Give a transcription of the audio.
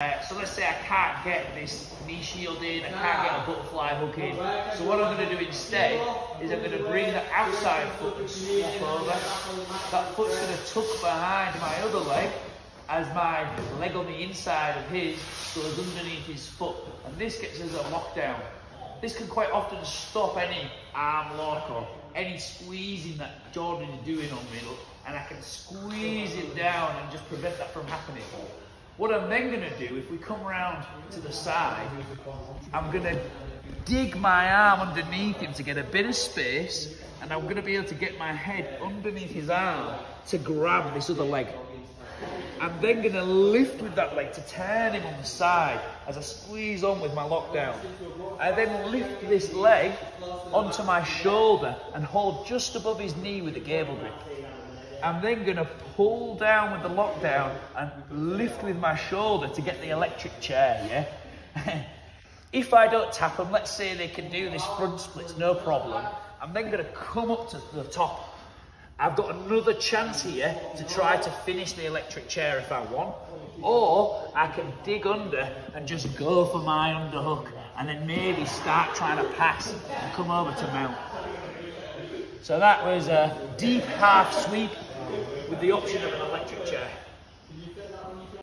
Uh, so let's say I can't get this knee shield in, I can't get a butterfly hook in. So what I'm going to do instead is I'm going to bring the outside foot and swap over. That foot's going to tuck behind my other leg as my leg on the inside of his goes underneath his foot. And this gets us a lockdown. This can quite often stop any arm lock or any squeezing that Jordan is doing on me. And I can squeeze it down and just prevent that from happening. What I'm then going to do, if we come around to the side, I'm going to dig my arm underneath him to get a bit of space, and I'm going to be able to get my head underneath his arm to grab this other leg. I'm then going to lift with that leg to turn him on the side as I squeeze on with my lockdown. I then lift this leg onto my shoulder and hold just above his knee with a gable grip. I'm then going to pull down with the lockdown and lift with my shoulder to get the electric chair, yeah? if I don't tap them, let's say they can do this front splits, no problem. I'm then going to come up to the top. I've got another chance here to try to finish the electric chair if I want. Or I can dig under and just go for my underhook and then maybe start trying to pass and come over to mount. So that was a deep half sweep with the option of an electric chair.